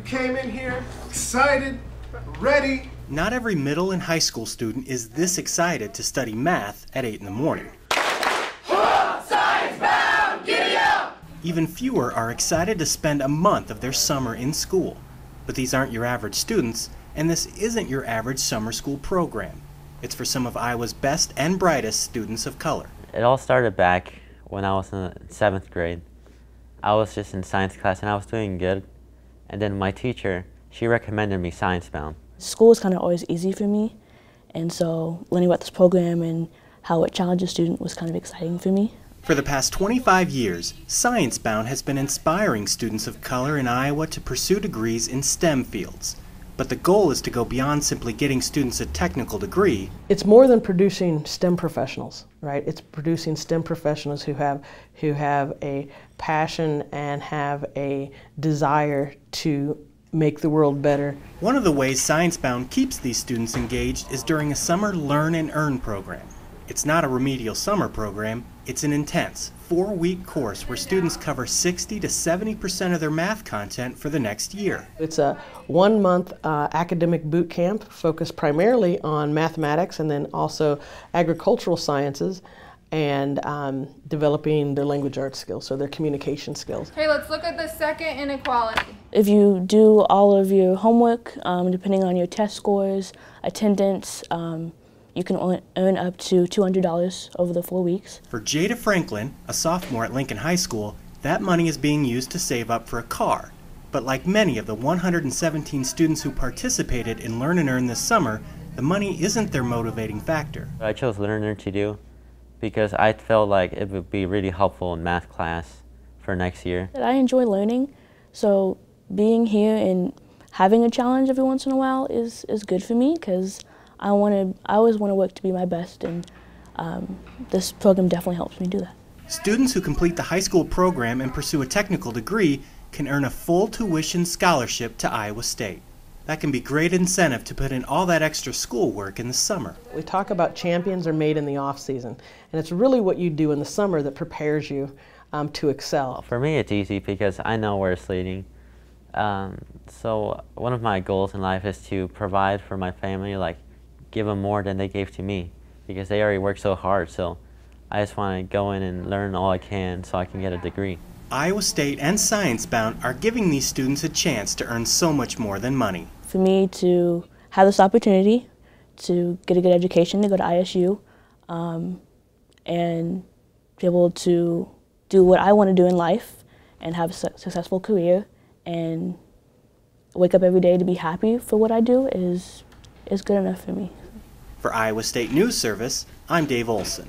came in here excited, ready. Not every middle and high school student is this excited to study math at 8 in the morning. Even fewer are excited to spend a month of their summer in school. But these aren't your average students, and this isn't your average summer school program. It's for some of Iowa's best and brightest students of color. It all started back when I was in seventh grade. I was just in science class and I was doing good. And then my teacher, she recommended me Science Bound. School was kind of always easy for me, and so learning about this program and how it challenges student was kind of exciting for me. For the past 25 years, Science Bound has been inspiring students of color in Iowa to pursue degrees in STEM fields. But the goal is to go beyond simply getting students a technical degree. It's more than producing STEM professionals, right? It's producing STEM professionals who have who have a passion and have a desire to make the world better. One of the ways Science Bound keeps these students engaged is during a summer Learn and Earn program. It's not a remedial summer program, it's an intense, four week course where students cover 60 to 70% of their math content for the next year. It's a one month uh, academic boot camp focused primarily on mathematics and then also agricultural sciences and um, developing their language arts skills, so their communication skills. Okay, let's look at the second inequality. If you do all of your homework, um, depending on your test scores, attendance, um, you can earn up to $200 over the four weeks. For Jada Franklin, a sophomore at Lincoln High School, that money is being used to save up for a car. But like many of the 117 students who participated in Learn and Earn this summer, the money isn't their motivating factor. I chose Learn and Earn to do because I felt like it would be really helpful in math class for next year. I enjoy learning, so being here and having a challenge every once in a while is, is good for me because I want to. I always want to work to be my best, and um, this program definitely helps me do that. Students who complete the high school program and pursue a technical degree can earn a full tuition scholarship to Iowa State. That can be great incentive to put in all that extra schoolwork in the summer. We talk about champions are made in the off season, and it's really what you do in the summer that prepares you um, to excel. For me, it's easy because I know where it's leading. Um, so one of my goals in life is to provide for my family, like give them more than they gave to me because they already worked so hard. So I just want to go in and learn all I can so I can get a degree. Iowa State and Science Bound are giving these students a chance to earn so much more than money. For me to have this opportunity to get a good education, to go to ISU, um, and be able to do what I want to do in life and have a su successful career and wake up every day to be happy for what I do is, is good enough for me. For Iowa State News Service, I'm Dave Olson.